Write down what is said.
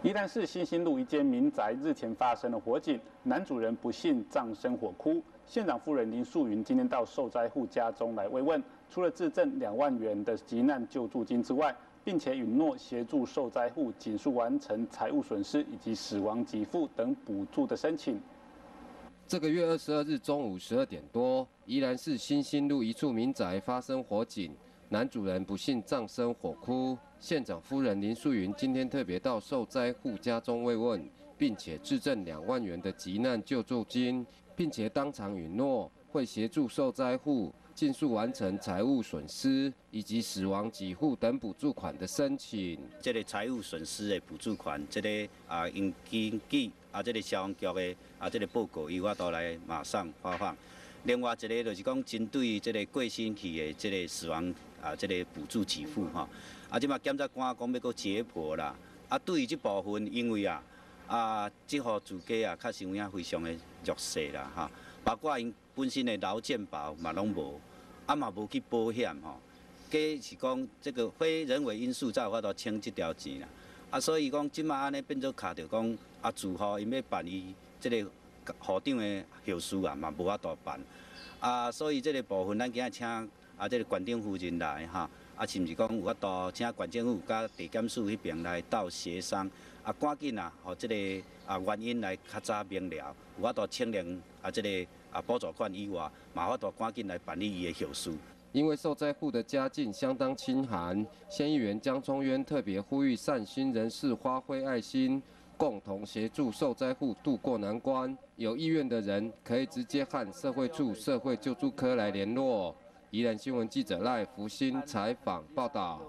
宜兰市新兴路一间民宅日前发生了火警，男主人不幸葬身火窟。县长夫人林素云今天到受灾户家中来慰问，除了自赠两万元的急难救助金之外，并且允诺协助受灾户紧速完成财务损失以及死亡给付等补助的申请。这个月二十二日中午十二点多，宜兰市新兴路一处民宅发生火警。男主人不幸葬身火窟，县长夫人林素云今天特别到受灾户家中慰问，并且致赠两万元的急难救助金，并且当场允诺会协助受灾户尽速完成财务损失以及死亡给付等补助款的申请。这个财务损失的补助款，这个啊，应经济啊，这个消防局的啊，这个报告，由我都来马上发放。另外一个就是讲，针对这个过身去的这个死亡啊，这个补助给付哈，啊，即嘛检察官讲要搁解剖啦，啊，对于这部分，因为啊，啊，这户主家啊，确实有影非常的弱势啦哈，包括因本身的劳健保嘛拢无，啊嘛无去保险吼，加是讲这个非人为因素才有法度清这条钱啦，啊，所以讲即嘛安尼变做卡着讲，啊，住户因要办理这个。校长的后事啊，嘛无法度办啊，所以这个部分咱今日请啊，这个县政夫人来哈，啊，是毋是讲有法度请县政府甲地检署迄边来到协商啊，赶紧啊，互这个啊原因来较早明了，有法度清零啊，这个啊补助款以外，嘛法度赶紧来办理伊的后事。因为受灾户的家境相当清寒，县议员江聪渊特别呼吁善心人士发挥爱心。共同协助受灾户渡过难关，有意愿的人可以直接和社会处社会救助科来联络。宜兰新闻记者赖福新采访报道。